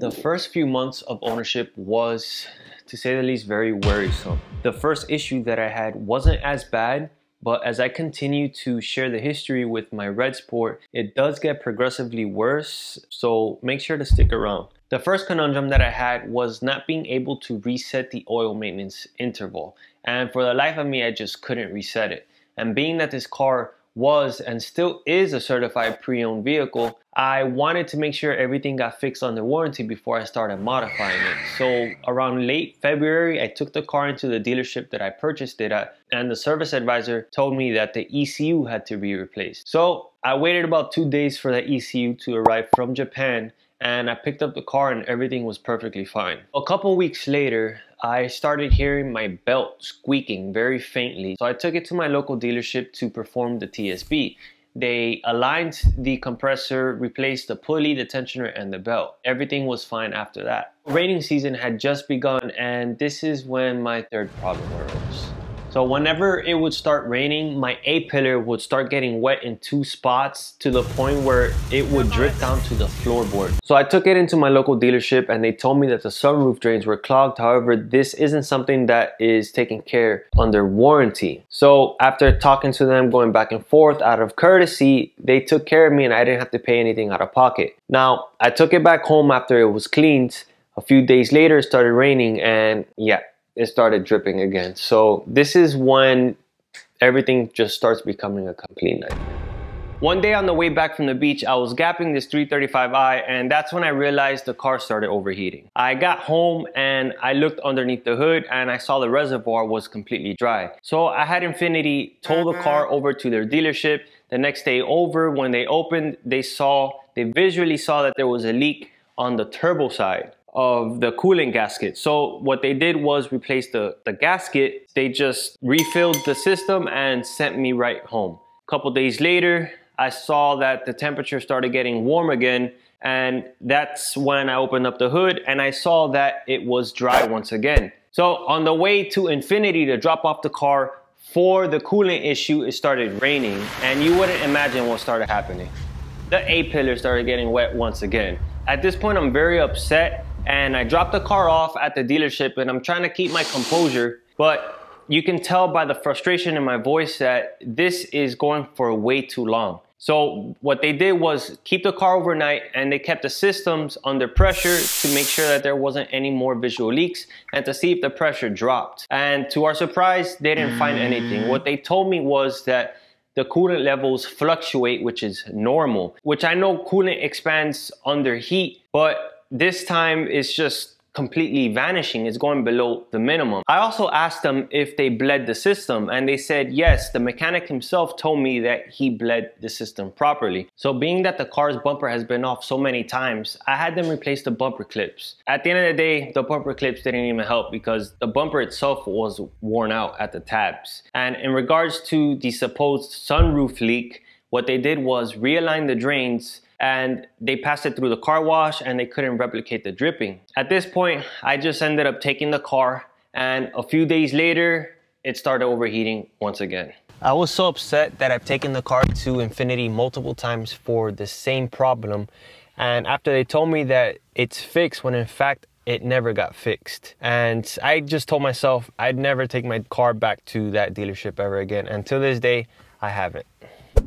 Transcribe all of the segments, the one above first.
The first few months of ownership was, to say the least, very worrisome. The first issue that I had wasn't as bad, but as I continue to share the history with my Red Sport, it does get progressively worse, so make sure to stick around. The first conundrum that I had was not being able to reset the oil maintenance interval, and for the life of me, I just couldn't reset it. And being that this car was and still is a certified pre-owned vehicle, I wanted to make sure everything got fixed under warranty before I started modifying it. So around late February, I took the car into the dealership that I purchased it at and the service advisor told me that the ECU had to be replaced. So I waited about two days for the ECU to arrive from Japan and I picked up the car and everything was perfectly fine. A couple weeks later, I started hearing my belt squeaking very faintly. So I took it to my local dealership to perform the TSB. They aligned the compressor, replaced the pulley, the tensioner, and the belt. Everything was fine after that. Raining season had just begun and this is when my third problem arose. So whenever it would start raining, my A-pillar would start getting wet in two spots to the point where it would drip down to the floorboard. So I took it into my local dealership and they told me that the sunroof drains were clogged. However, this isn't something that is taken care under warranty. So after talking to them, going back and forth out of courtesy, they took care of me and I didn't have to pay anything out of pocket. Now, I took it back home after it was cleaned. A few days later, it started raining and yeah, it started dripping again. So this is when everything just starts becoming a complete nightmare. One day on the way back from the beach, I was gapping this 335i and that's when I realized the car started overheating. I got home and I looked underneath the hood and I saw the reservoir was completely dry. So I had Infiniti tow the car mm-hmm. over to their dealership. The next day over, when they opened, they saw, they visually saw that there was a leak on the turbo side of the cooling gasket. So what they did was replace the, the gasket. They just refilled the system and sent me right home. A couple days later, I saw that the temperature started getting warm again and that's when I opened up the hood and I saw that it was dry once again. So on the way to Infiniti to drop off the car for the coolant issue, it started raining and you wouldn't imagine what started happening. The A-pillar started getting wet once again. At this point, I'm very upset and I dropped the car off at the dealership and I'm trying to keep my composure, but you can tell by the frustration in my voice that this is going for way too long. So what they did was keep the car overnight and they kept the systems under pressure to make sure that there wasn't any more visual leaks and to see if the pressure dropped. And to our surprise, they didn't find anything. What they told me was that the coolant levels fluctuate, which is normal, which I know coolant expands under heat, but this time it's just completely vanishing. It's going below the minimum. I also asked them if they bled the system and they said yes. The mechanic himself told me that he bled the system properly. So being that the car's bumper has been off so many times, I had them replace the bumper clips. At the end of the day, the bumper clips didn't even help because the bumper itself was worn out at the tabs. And in regards to the supposed sunroof leak, what they did was realign the drains and they passed it through the car wash and they couldn't replicate the dripping. At this point, I just ended up taking the car and a few days later, it started overheating once again. I was so upset that I've taken the car to Infiniti multiple times for the same problem. And after they told me that it's fixed when in fact it never got fixed. And I just told myself I'd never take my car back to that dealership ever again. And to this day, I haven't.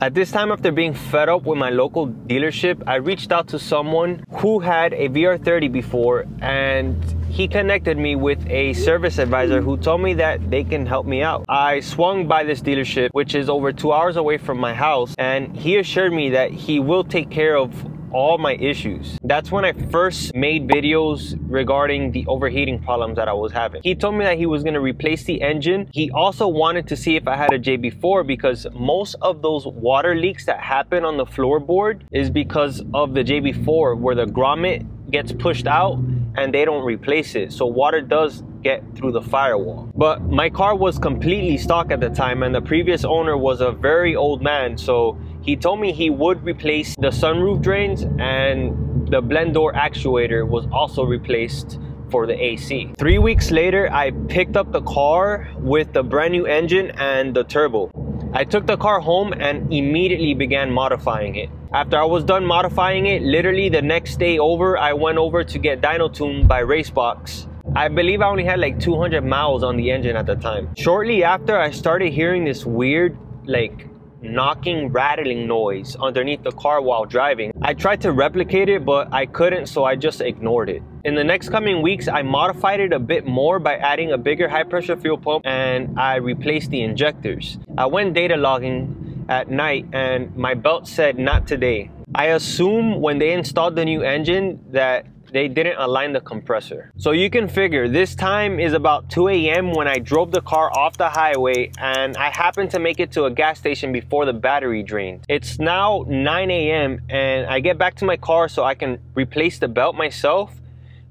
At this time, after being fed up with my local dealership, I reached out to someone who had a VR30 before and he connected me with a service advisor who told me that they can help me out. I swung by this dealership, which is over two hours away from my house, and he assured me that he will take care of all my issues. That's when I first made videos regarding the overheating problems that I was having. He told me that he was gonna replace the engine. He also wanted to see if I had a JB4 because most of those water leaks that happen on the floorboard is because of the JB4 where the grommet gets pushed out and they don't replace it. So water does get through the firewall. But my car was completely stock at the time and the previous owner was a very old man. So he told me he would replace the sunroof drains and the blend door actuator was also replaced for the AC. Three weeks later, I picked up the car with the brand new engine and the turbo. I took the car home and immediately began modifying it. After I was done modifying it, literally the next day over, I went over to get dyno tuned by Racebox. I believe I only had like 200 miles on the engine at the time. Shortly after, I started hearing this weird, like, knocking, rattling noise underneath the car while driving. I tried to replicate it, but I couldn't, so I just ignored it. In the next coming weeks, I modified it a bit more by adding a bigger high pressure fuel pump and I replaced the injectors. I went data logging at night and my belt said not today. I assume when they installed the new engine that they didn't align the compressor. So you can figure this time is about 2 a.m. when I drove the car off the highway and I happened to make it to a gas station before the battery drained. It's now 9 a.m. and I get back to my car so I can replace the belt myself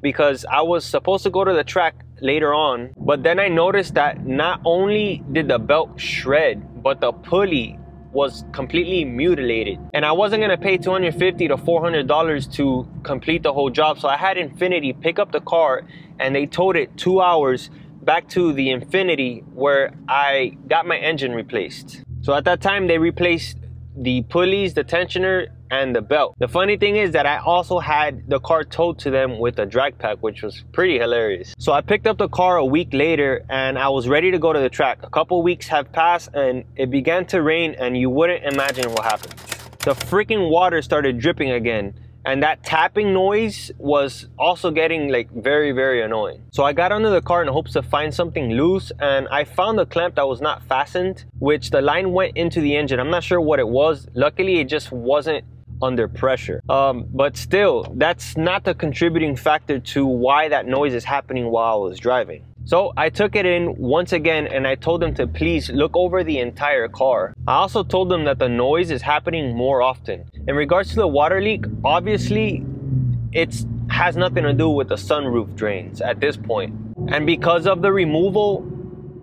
because I was supposed to go to the track later on. But then I noticed that not only did the belt shred, but the pulley was completely mutilated. And I wasn't gonna pay 250 to 400 dollars to complete the whole job so I had Infiniti pick up the car and they towed it two hours back to the Infiniti where I got my engine replaced. So at that time they replaced the pulleys the tensioner and the belt. The funny thing is that I also had the car towed to them with a drag pack, which was pretty hilarious. So I picked up the car a week later and I was ready to go to the track. A couple weeks have passed and it began to rain and you wouldn't imagine what happened. The freaking water started dripping again and that tapping noise was also getting like very very annoying so i got under the car in hopes to find something loose and i found a clamp that was not fastened which the line went into the engine i'm not sure what it was luckily it just wasn't under pressure. Um, but still, that's not the contributing factor to why that noise is happening while I was driving. So I took it in once again and I told them to please look over the entire car. I also told them that the noise is happening more often. In regards to the water leak, obviously it has nothing to do with the sunroof drains at this point. And because of the removal,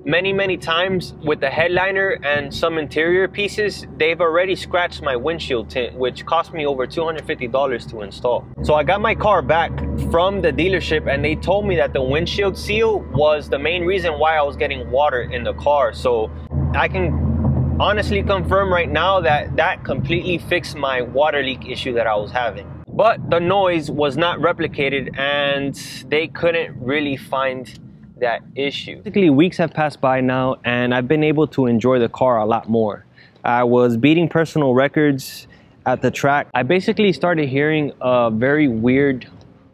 many, many times with the headliner and some interior pieces, they've already scratched my windshield tint, which cost me over $250 to install. So I got my car back from the dealership and they told me that the windshield seal was the main reason why I was getting water in the car. So I can honestly confirm right now that that completely fixed my water leak issue that I was having. But the noise was not replicated and they couldn't really find that issue. Basically, weeks have passed by now and I've been able to enjoy the car a lot more. I was beating personal records at the track. I basically started hearing a very weird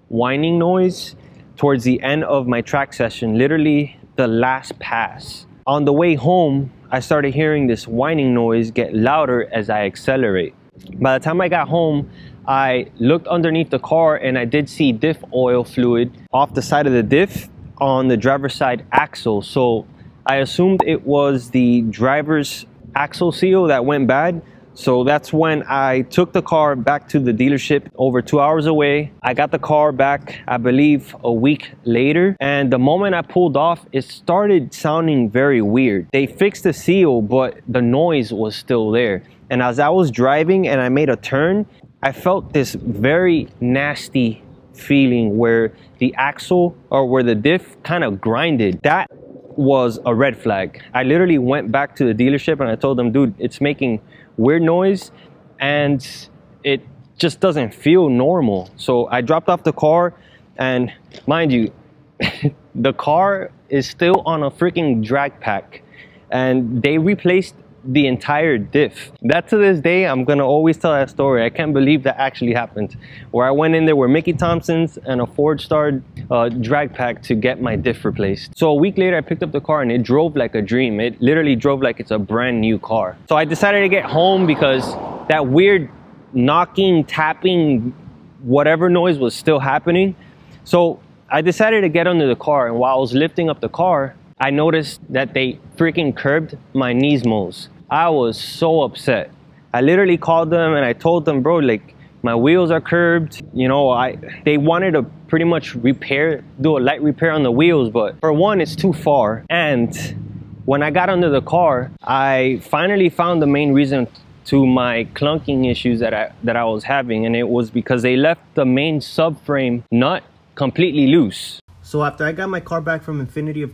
whining noise towards the end of my track session, literally the last pass. On the way home, I started hearing this whining noise get louder as I accelerate. By the time I got home, I looked underneath the car and I did see diff oil fluid off the side of the diff on the driver's side axle. So I assumed it was the driver's axle seal that went bad. So that's when I took the car back to the dealership over two hours away. I got the car back, I believe, a week later. And the moment I pulled off, it started sounding very weird. They fixed the seal, but the noise was still there. And as I was driving and I made a turn, I felt this very nasty feeling where the axle or where the diff kind of grinded. That was a red flag. I literally went back to the dealership and I told them, dude, it's making weird noise and it just doesn't feel normal. So I dropped off the car and mind you, the car is still on a freaking drag pack and they replaced the entire diff. That to this day, I'm gonna always tell that story. I can't believe that actually happened. Where I went in there with Mickey Thompson's and a Forgestar uh, drag pack to get my diff replaced. So a week later, I picked up the car and it drove like a dream. It literally drove like it's a brand new car. So I decided to get home because that weird knocking, tapping, whatever noise was still happening. So I decided to get under the car and while I was lifting up the car, I noticed that they freaking curbed my knees Nismos. I was so upset. I literally called them and I told them, bro, like my wheels are curbed. You know, I they wanted to pretty much repair, do a light repair on the wheels, but for one, it's too far. And when I got under the car, I finally found the main reason to my clunking issues that I that I was having, and it was because they left the main subframe nut completely loose. So after I got my car back from Infiniti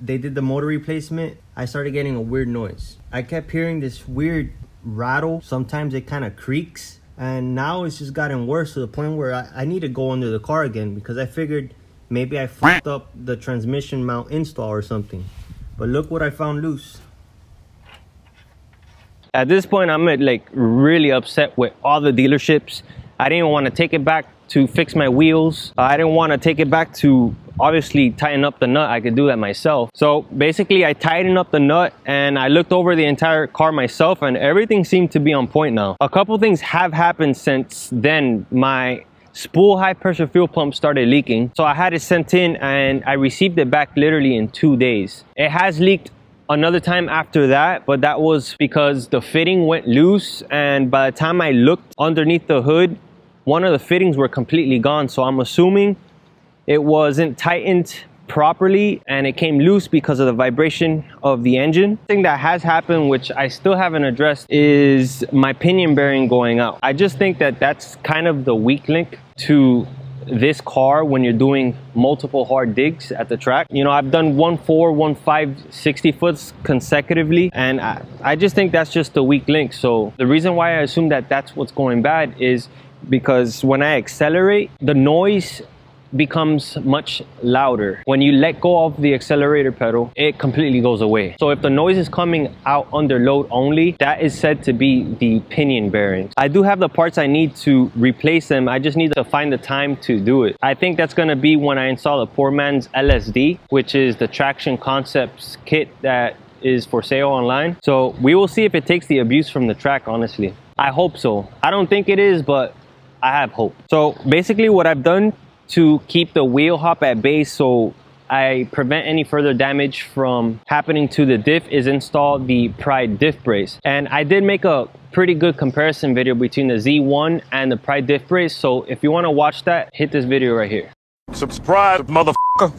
they did the motor replacement, I started getting a weird noise. I kept hearing this weird rattle. Sometimes it kind of creaks. And now it's just gotten worse to the point where I, I need to go under the car again because I figured maybe I fucked up the transmission mount install or something. But look what I found loose. At this point, I'm like really upset with all the dealerships. I didn't want to take it back to fix my wheels. I didn't want to take it back to obviously tighten up the nut. I could do that myself. So basically I tightened up the nut and I looked over the entire car myself and everything seemed to be on point now. A couple things have happened since then. My spool high pressure fuel pump started leaking. So I had it sent in and I received it back literally in two days. It has leaked another time after that, but that was because the fitting went loose and by the time I looked underneath the hood, one of the fittings were completely gone. So I'm assuming it wasn't tightened properly and it came loose because of the vibration of the engine. thing that has happened, which I still haven't addressed, is my pinion bearing going out. I just think that that's kind of the weak link to this car when you're doing multiple hard digs at the track. You know, I've done one four, one five, 60 foots consecutively, and I, I just think that's just the weak link. So the reason why I assume that that's what's going bad is because when I accelerate, the noise becomes much louder. When you let go of the accelerator pedal, it completely goes away. So if the noise is coming out under load only, that is said to be the pinion bearings. I do have the parts I need to replace them. I just need to find the time to do it. I think that's gonna be when I install a poor man's LSD, which is the Traction Concepts kit that is for sale online. So we will see if it takes the abuse from the track, honestly. I hope so. I don't think it is, but I have hope. So basically what I've done to keep the wheel hop at bay so I prevent any further damage from happening to the diff is install the Pride diff brace. And I did make a pretty good comparison video between the Z1 and the Pride diff brace. So if you wanna watch that, hit this video right here. Subscribe, motherfucker.